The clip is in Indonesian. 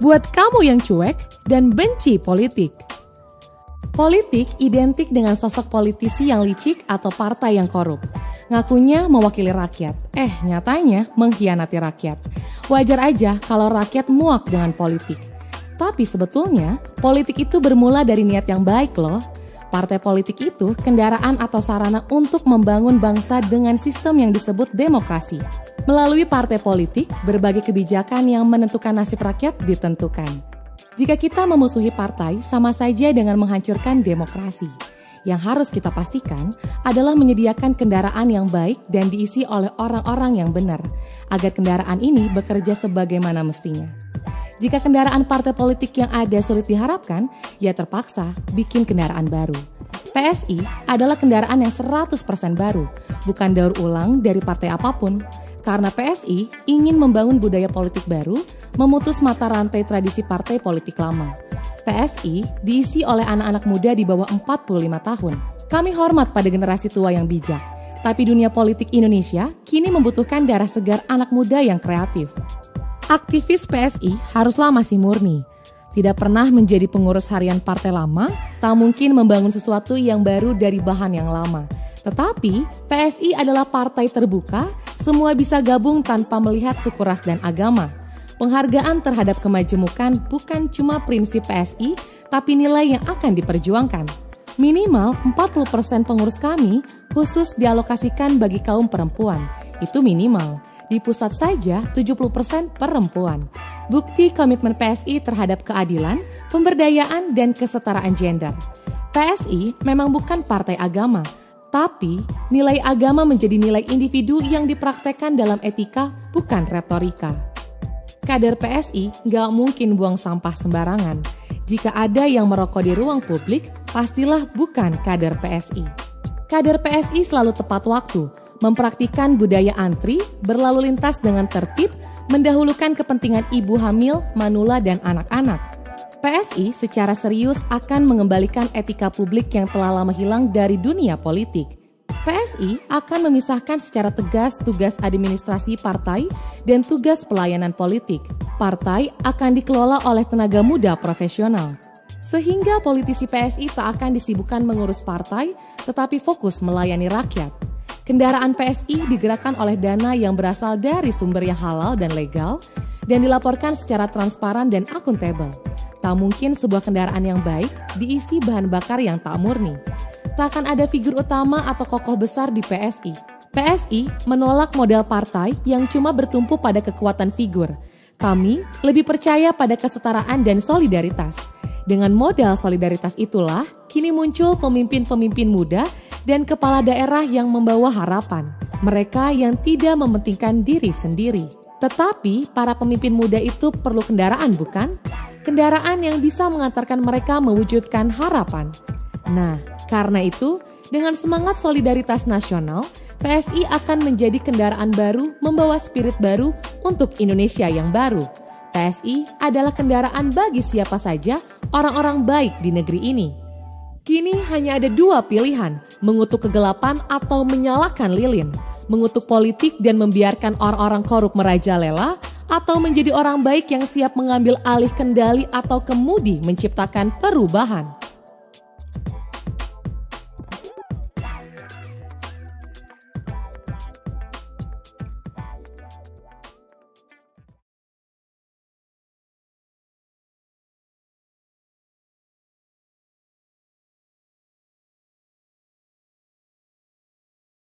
Buat kamu yang cuek dan benci politik. Politik identik dengan sosok politisi yang licik atau partai yang korup. Ngakunya mewakili rakyat, eh nyatanya mengkhianati rakyat. Wajar aja kalau rakyat muak dengan politik. Tapi sebetulnya, politik itu bermula dari niat yang baik loh. Partai politik itu kendaraan atau sarana untuk membangun bangsa dengan sistem yang disebut demokrasi. Melalui partai politik, berbagai kebijakan yang menentukan nasib rakyat ditentukan. Jika kita memusuhi partai, sama saja dengan menghancurkan demokrasi. Yang harus kita pastikan adalah menyediakan kendaraan yang baik dan diisi oleh orang-orang yang benar, agar kendaraan ini bekerja sebagaimana mestinya. Jika kendaraan partai politik yang ada sulit diharapkan, ya terpaksa bikin kendaraan baru. PSI adalah kendaraan yang 100% baru, bukan daur ulang dari partai apa pun. Karena PSI ingin membangun budaya politik baru, memutus mata rantai tradisi partai politik lama. PSI diisi oleh anak-anak muda di bawah 45 tahun. Kami hormat pada generasi tua yang bijak, tapi dunia politik Indonesia kini membutuhkan darah segar anak muda yang kreatif. Aktivis PSI haruslah masih murni. Tidak pernah menjadi pengurus harian partai lama, tak mungkin membangun sesuatu yang baru dari bahan yang lama. Tetapi, PSI adalah partai terbuka, semua bisa gabung tanpa melihat suku ras dan agama. Penghargaan terhadap kemajemukan bukan cuma prinsip PSI, tapi nilai yang akan diperjuangkan. Minimal 40% pengurus kami khusus dialokasikan bagi kaum perempuan. Itu minimal. Di pusat saja 70% perempuan. Bukti komitmen PSI terhadap keadilan, pemberdayaan, dan kesetaraan gender. PSI memang bukan partai agama, tapi nilai agama menjadi nilai individu yang dipraktekkan dalam etika, bukan retorika. Kader PSI nggak mungkin buang sampah sembarangan. Jika ada yang merokok di ruang publik, pastilah bukan kader PSI. Kader PSI selalu tepat waktu, mempraktikkan budaya antri, berlalu lintas dengan tertib, mendahulukan kepentingan ibu hamil, manula, dan anak-anak. PSI secara serius akan mengembalikan etika publik yang telah lama hilang dari dunia politik. PSI akan memisahkan secara tegas tugas administrasi partai dan tugas pelayanan politik. Partai akan dikelola oleh tenaga muda profesional. Sehingga politisi PSI tak akan disibukkan mengurus partai, tetapi fokus melayani rakyat. Kendaraan PSI digerakkan oleh dana yang berasal dari sumber yang halal dan legal dan dilaporkan secara transparan dan akuntabel. Tak mungkin sebuah kendaraan yang baik diisi bahan bakar yang tak murni. Tak akan ada figur utama atau kokoh besar di PSI. PSI menolak model partai yang cuma bertumpu pada kekuatan figur. Kami lebih percaya pada kesetaraan dan solidaritas. Dengan modal solidaritas itulah, kini muncul pemimpin-pemimpin muda dan kepala daerah yang membawa harapan. Mereka yang tidak mementingkan diri sendiri. Tetapi para pemimpin muda itu perlu kendaraan bukan? Kendaraan yang bisa mengantarkan mereka mewujudkan harapan. Nah, karena itu, dengan semangat solidaritas nasional, PSI akan menjadi kendaraan baru membawa spirit baru untuk Indonesia yang baru. PSI adalah kendaraan bagi siapa saja orang-orang baik di negeri ini. Kini hanya ada dua pilihan, mengutuk kegelapan atau menyalakan lilin, mengutuk politik dan membiarkan orang-orang korup merajalela, atau menjadi orang baik yang siap mengambil alih kendali atau kemudi menciptakan perubahan.